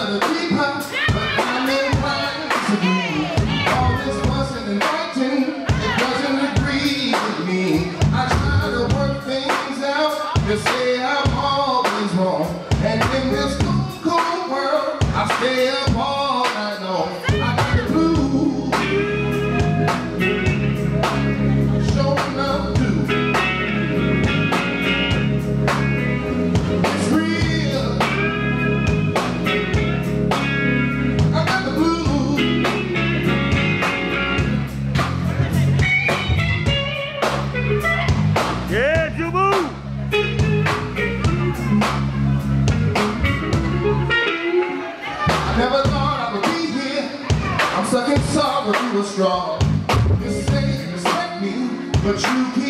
but I'm inclined to all this and fighting. It doesn't agree with me. I try to work things out. You say I'm always wrong, and in this. Sorrow, you were strong. You say you respect me, but you keep